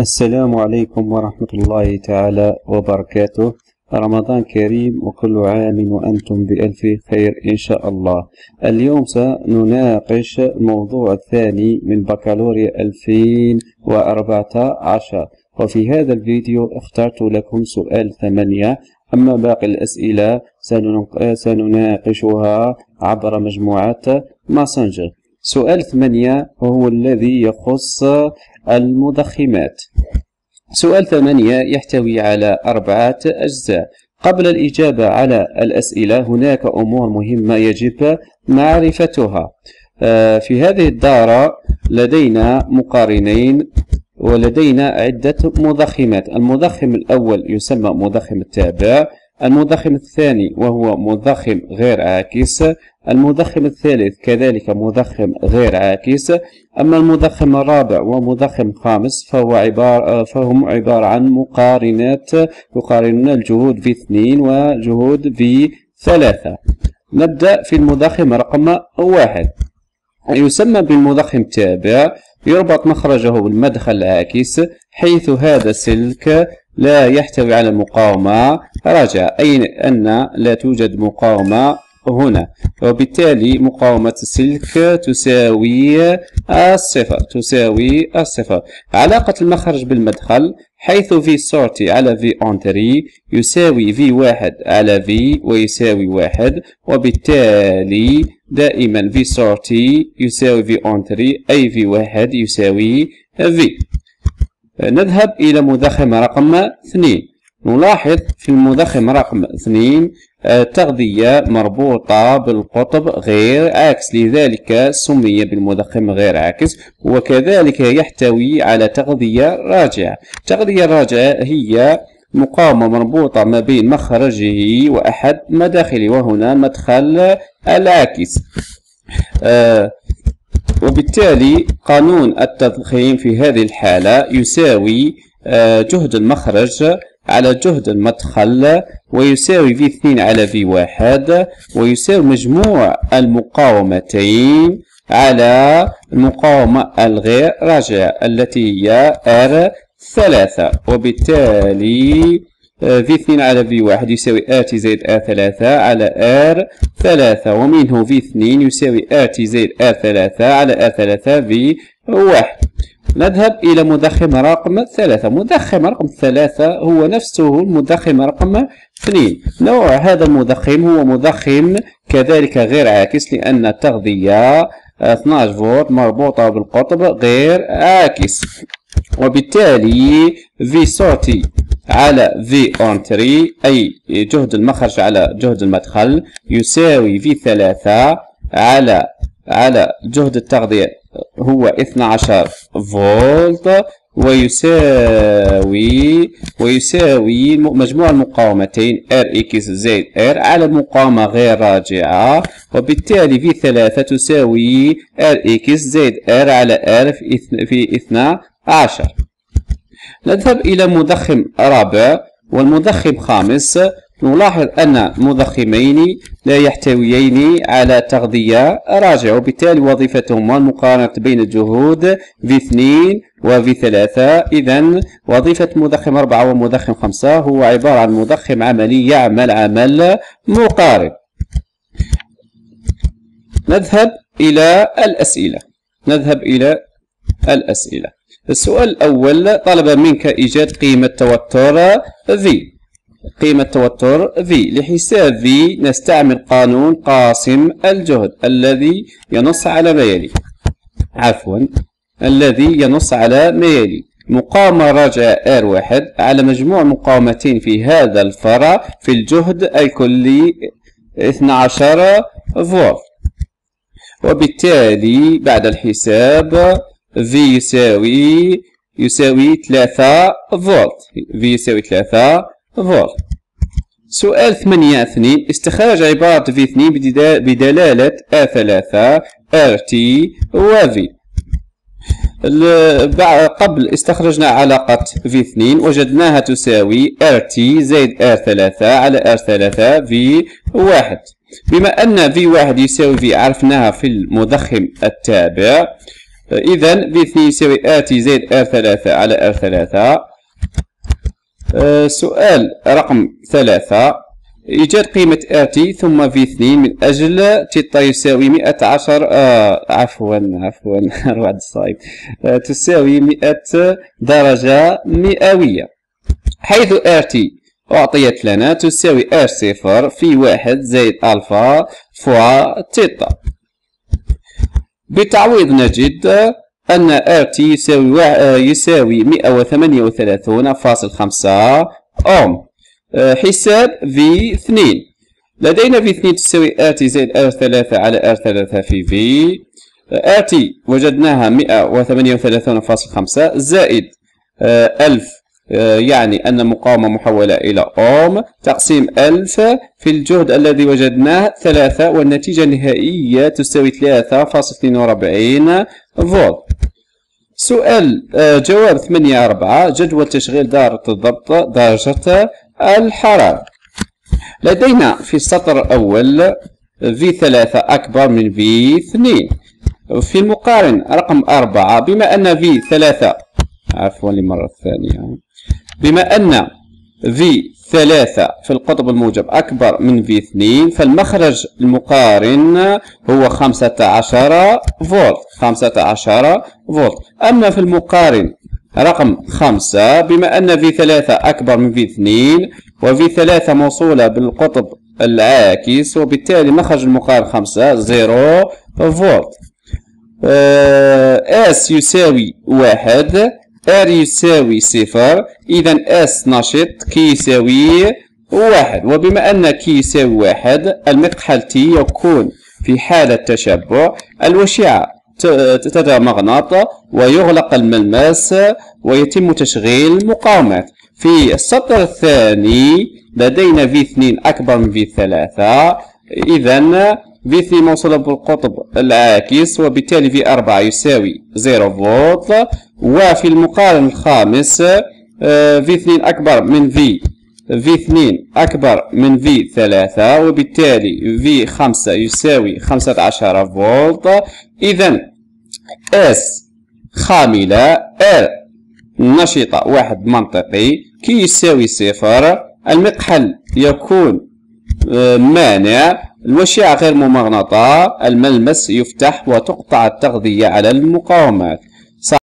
السلام عليكم ورحمة الله تعالى وبركاته. رمضان كريم وكل عام وأنتم بألف خير إن شاء الله. اليوم سنناقش الموضوع الثاني من بكالوريا 2014 وفي هذا الفيديو اخترت لكم سؤال ثمانية. أما باقي الأسئلة سنناقشها عبر مجموعات ماسنجر سؤال ثمانية وهو الذي يخص المضخمات. سؤال ثمانية يحتوي على أربعة أجزاء. قبل الإجابة على الأسئلة هناك أمور مهمة يجب معرفتها. آه، في هذه الدارة لدينا مقارنين ولدينا عدة مضخمات. المضخم الأول يسمى مضخم التابع المضخم الثاني وهو مضخم غير عاكس المضخم الثالث كذلك مضخم غير عاكس أما المضخم الرابع ومضخم خامس فهو عبارة فهم عبارة عن مقارنات يقارنون الجهود في اثنين وجهود في ثلاثة. نبدأ في المضخم رقم واحد. يسمى بالمضخم تابع يربط مخرجه بالمدخل العاكس حيث هذا السلك لا يحتوي على مقاومة. رجع أي أن لا توجد مقاومة؟ هنا. وبالتالي مقاومة السلك تساوي الصفر تساوي الصفر. علاقة المخرج بالمدخل حيث V sortie على V entrée يساوي V واحد على V ويساوي واحد. وبالتالي دائما V sortie يساوي V entrée أي V واحد يساوي V نذهب إلى مضخم رقم اثنين. نلاحظ في المضخم رقم اثنين تغذية مربوطة بالقطب غير عاكس لذلك سمي بالمضخم غير عاكس وكذلك يحتوي على تغذية راجعة. تغذية راجعة هي مقاومة مربوطة ما بين مخرجه وأحد مداخله وهنا مدخل العاكس. آه وبالتالي قانون التضخيم في هذه الحالة يساوي آه جهد المخرج على جهد المدخل ويساوي V اثنين على V واحد ويساوي مجموع المقاومتين على المقاومة الغير راجعة التي هي R ثلاثة. وبالتالي V اثنين على V واحد يساوي RT زائد R ثلاثة على R ثلاثة ومنه V اثنين يساوي RT زائد R ثلاثة على R ثلاثة V واحد. نذهب إلى مضخم رقم ثلاثة. مضخم رقم ثلاثة هو نفسه المضخم رقم اثنين. نوع هذا المضخم هو مضخم كذلك غير عاكس لأن التغذية 12 فولت مربوطة بالقطب غير عاكس. وبالتالي V sortie على V entrée أي جهد المخرج على جهد المدخل يساوي في ثلاثة على على جهد التغذية. هو 12 فولت ويساوي ويساوي مجموع المقاومتين R X زائد R على المقاومة غير راجعة وبالتالي في ثلاثة تساوي R X زائد R على R في 12 نذهب إلى مضخم رابع والمضخم خامس نلاحظ أن مضخمين لا يحتويين على تغذية. راجعة وبالتالي وظيفتهما المقارنة بين الجهود في 2 وفي 3 إذا وظيفة مضخم 4 ومضخم 5 هو عبارة عن مضخم عملي يعمل عمل مقارب. نذهب إلى الأسئلة. نذهب إلى الأسئلة. السؤال الأول طلب منك إيجاد قيمة توتر V. قيمة توتر V. لحساب V نستعمل قانون قاسم الجهد الذي ينص على ما يلي. عفوا الذي ينص على ما يلي. مقاومة راجعة R1 على مجموع مقاومتين في هذا الفرع في الجهد الكلي 12 فولت. وبالتالي بعد الحساب V يساوي يساوي 3 فولت. V يساوي 3 فولت سؤال 8 2 استخراج عبارة V 2 بدلالة A3 RT و V. قبل استخرجنا علاقة V2 وجدناها تساوي RT زائد R3 على R3 V1 بما أن V1 يساوي V عرفناها في المضخم التابع. إذا V 2 يساوي RT زائد R 3 على R 3 سؤال رقم 3 إيجاد قيمة RT ثم V 2 من أجل thêta يساوي 110 آه عفوا عفوا رواد الصايب آه تساوي 100 درجة مئوية. حيث RT أعطيت لنا تساوي R صفر في واحد زائد alpha fois thêta بتعويض نجد أن T يساوي يساوي 138.5 أوم. حساب V 2 لدينا V 2 تساوي T زائد R 3 على R 3 في V RT وجدناها 138.5 زائد 1000 يعني أن المقاومة محولة إلى أوم. تقسيم 1000 في الجهد الذي وجدناه 3 والنتيجة النهائية تساوي 3.42 فولت. سؤال جواب 8 4 جدول تشغيل دائرة الضبط درجة الحرارة. لدينا في السطر الأول V3 أكبر من V2 في المقارن رقم 4 بما أن V3 عفوا للمرة الثانية بما أن V3 في القطب الموجب أكبر من V2 فالمخرج المقارن هو 15 فولت 15 فولت. أما في المقارن رقم خمسة بما أن V ثلاثة أكبر من V اثنين و V ثلاثة موصولة بالقطب العاكس وبالتالي مخرج المقارن خمسة zero فولت. S يساوي واحد R يساوي صفر إذا S نشط Q يساوي واحد. وبما أن Q يساوي واحد المقحل T يكون في حالة تشبع الوشيعة تتمغنط ويغلق الملمس ويتم تشغيل المقاومات. في السطر الثاني لدينا V2 أكبر من V3 إذا V2 موصولة بالقطب العاكس وبالتالي V4 يساوي 0 فولت. وفي المقارن الخامس V2 أكبر من V V2 أكبر من V3 وبالتالي V5 يساوي 15 فولت. إذا S خاملة R نشطة واحد منطقي كي يساوي صفر. المقحل يكون آه، مانع. الوشعة غير ممغنطة الملمس يفتح وتقطع التغذية على المقاومات